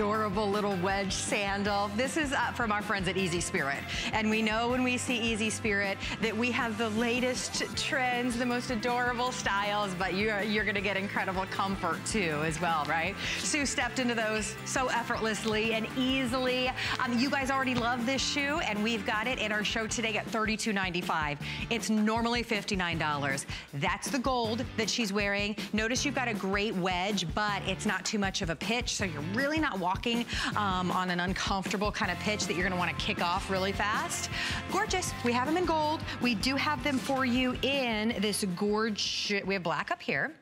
Adorable little wedge sandal. This is uh, from our friends at Easy Spirit. And we know when we see Easy Spirit that we have the latest trends, the most adorable styles, but you're, you're gonna get incredible comfort too as well, right? Sue stepped into those so effortlessly and easily. Um, you guys already love this shoe and we've got it in our show today at $32.95. It's normally $59. That's the gold that she's wearing. Notice you've got a great wedge, but it's not too much of a pitch, so you're really not walking um, on an uncomfortable kind of pitch that you're gonna wanna kick off really fast. Gorgeous, we have them in gold. We do have them for you in this gorgeous, we have black up here.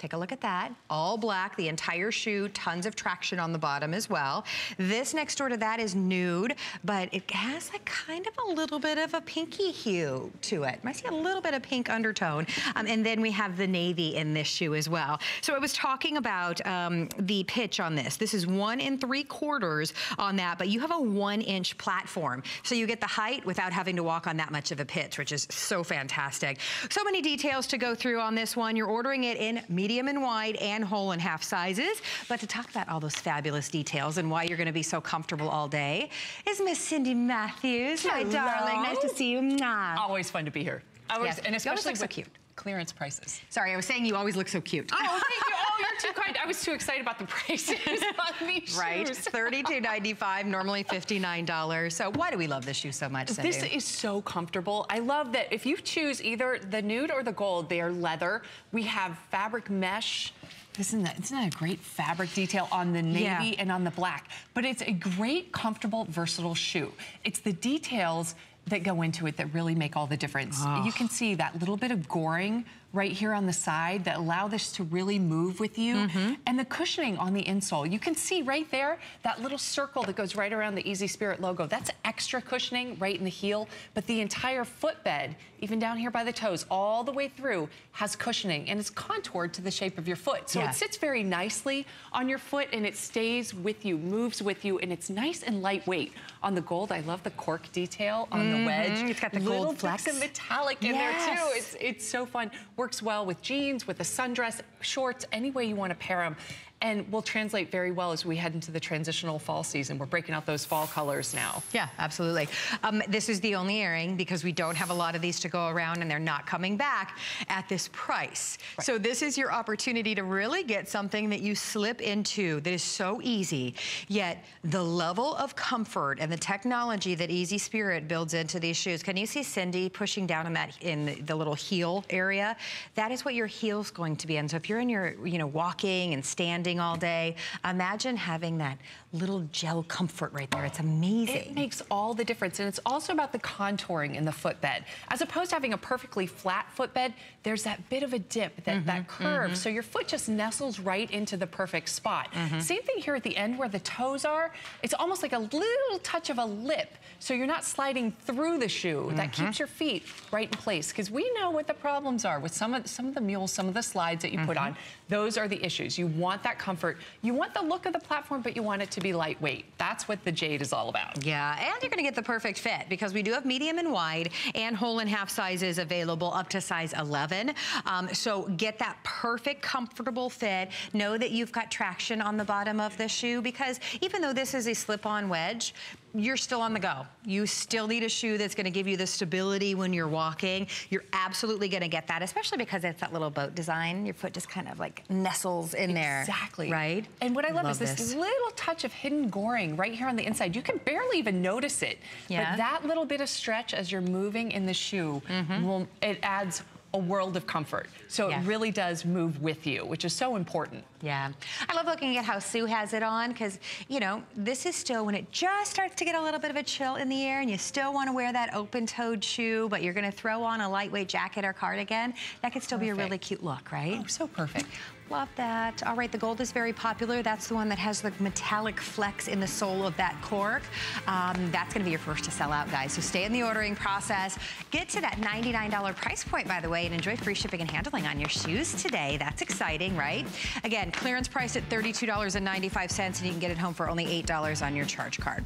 Take a look at that. All black, the entire shoe, tons of traction on the bottom as well. This next door to that is nude, but it has a kind of a little bit of a pinky hue to it. I see a little bit of pink undertone. Um, and then we have the navy in this shoe as well. So I was talking about um, the pitch on this. This is one and three quarters on that, but you have a one inch platform. So you get the height without having to walk on that much of a pitch, which is so fantastic. So many details to go through on this one. You're ordering it in medium medium and wide and whole and half sizes. But to talk about all those fabulous details and why you're gonna be so comfortable all day is Miss Cindy Matthews. Hello. My darling, nice to see you. Mwah. Always fun to be here. Always, yes. and especially so cute clearance prices. Sorry, I was saying you always look so cute. Oh, thank you. You're too kind. I was too excited about the prices on these right. shoes. Right, $32.95, normally $59. So why do we love this shoe so much, Cindy? This is so comfortable. I love that if you choose either the nude or the gold, they are leather. We have fabric mesh isn't that, isn't that a great fabric detail on the navy yeah. and on the black? But it's a great, comfortable, versatile shoe. It's the details that go into it that really make all the difference. Oh. You can see that little bit of goring right here on the side that allow this to really move with you. Mm -hmm. And the cushioning on the insole. You can see right there, that little circle that goes right around the Easy Spirit logo. That's extra cushioning right in the heel, but the entire footbed, even down here by the toes, all the way through, has cushioning and it's contoured to the shape of your foot. So yeah. it sits very nicely on your foot and it stays with you, moves with you, and it's nice and lightweight. On the gold, I love the cork detail on mm -hmm. the wedge. It's got the Little gold flecks. Little metallic in yes. there too. It's, it's so fun. Works well with jeans, with a sundress, shorts, any way you want to pair them and will translate very well as we head into the transitional fall season. We're breaking out those fall colors now. Yeah, absolutely. Um, this is the only airing because we don't have a lot of these to go around and they're not coming back at this price. Right. So this is your opportunity to really get something that you slip into that is so easy, yet the level of comfort and the technology that Easy Spirit builds into these shoes. Can you see Cindy pushing down on that in the little heel area? That is what your heel's going to be in. So if you're in your, you know, walking and standing all day. Imagine having that little gel comfort right there. It's amazing. It makes all the difference. And it's also about the contouring in the footbed. As opposed to having a perfectly flat footbed, there's that bit of a dip, that, mm -hmm, that curve. Mm -hmm. So your foot just nestles right into the perfect spot. Mm -hmm. Same thing here at the end where the toes are. It's almost like a little touch of a lip. So you're not sliding through the shoe. That mm-hmm. keeps your feet right in place. Because we know what the problems are with some of, some of the mules, some of the slides that you put mm-hmm. on. Those are the issues. You want that comfort. You want the look of the platform, but you want it to be lightweight. That's what the Jade is all about. Yeah, and you're gonna get the perfect fit because we do have medium and wide and whole and half sizes available up to size 11. Um, so get that perfect, comfortable fit. Know that you've got traction on the bottom of the shoe because even though this is a slip-on wedge, you're still on the go. You still need a shoe that's gonna give you the stability when you're walking. You're absolutely gonna get that, especially because it's that little boat design. Your foot just kind of like nestles in there. Exactly. Right? And what I love, love is this, this, little touch of hidden goring right here on the inside. You can barely even notice it. Yeah. But that little bit of stretch as you're moving in the shoe, mm -hmm. will, it adds a world of comfort. So yeah. it really does move with you, which is so important. Yeah. I love looking at how Sue has it on because, you know, this is still when it just starts to get a little bit of a chill in the air and you still want to wear that open-toed shoe, but you're going to throw on a lightweight jacket or cardigan. That could still perfect. be a really cute look, right? Oh, so perfect. Love that. All right, the gold is very popular. That's the one that has the metallic flecks in the sole of that cork. Um, that's gonna be your first to sell out, guys. So stay in the ordering process. Get to that $99 price point, by the way, and enjoy free shipping and handling on your shoes today. That's exciting, right? Again, clearance price at $32.95, and you can get it home for only $8 on your charge card.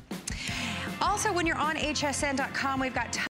Also, when you're on hsn.com, we've got